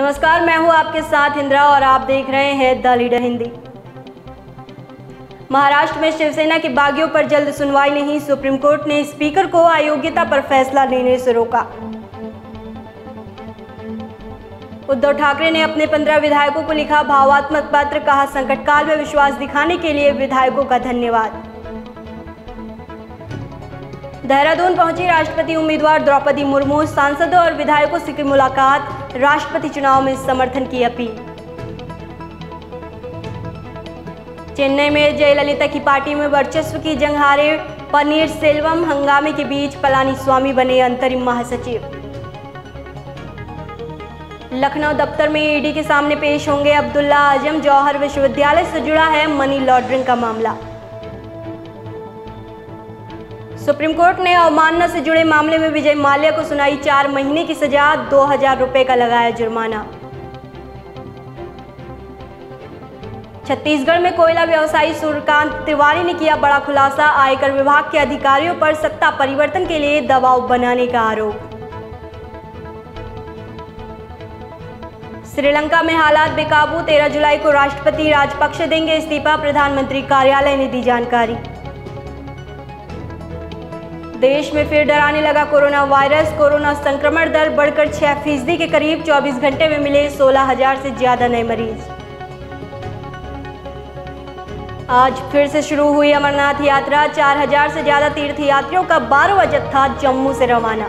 नमस्कार, मैं हूँ आपके साथ इंदिरा और आप देख रहे हैं द लीडर हिंदी। महाराष्ट्र में शिवसेना के बागियों पर जल्द सुनवाई नहीं, सुप्रीम कोर्ट ने स्पीकर को अयोग्यता पर फैसला लेने से रोका। उद्धव ठाकरे ने अपने पंद्रह विधायकों को लिखा भावात्मक पत्र, कहा संकट काल में विश्वास दिखाने के लिए विधायकों का धन्यवाद। देहरादून पहुँची राष्ट्रपति उम्मीदवार द्रौपदी मुर्मू, सांसदों और विधायकों से की मुलाकात, राष्ट्रपति चुनाव में समर्थन की अपील। चेन्नई में जयललिता की पार्टी में वर्चस्व की जंग हारे, पनीर सेल्वम हंगामे के बीच पलानी स्वामी बने अंतरिम महासचिव। लखनऊ दफ्तर में ईडी के सामने पेश होंगे अब्दुल्ला आज़म, जौहर विश्वविद्यालय से जुड़ा है मनी लॉन्ड्रिंग का मामला। सुप्रीम कोर्ट ने अवमानना से जुड़े मामले में विजय माल्या को सुनाई चार महीने की सजा, दो हज़ार रुपए का लगाया जुर्माना। छत्तीसगढ़ में कोयला व्यवसायी सूर्यकांत तिवारी ने किया बड़ा खुलासा, आयकर विभाग के अधिकारियों पर सत्ता परिवर्तन के लिए दबाव बनाने का आरोप। श्रीलंका में हालात बेकाबू 13 जुलाई को राष्ट्रपति राजपक्ष देंगे इस्तीफा, प्रधानमंत्री कार्यालय ने दी जानकारी। देश में फिर डराने लगा कोरोना वायरस। कोरोना संक्रमण दर बढ़कर छह फ़ीसदी के करीब। 24 घंटे में मिले 16,000 से ज़्यादा नए मरीज़। आज फिर से शुरू हुई अमरनाथ यात्रा। 4000 से ज़्यादा तीर्थयात्रियों का बारहवा जत्था जम्मू से रवाना।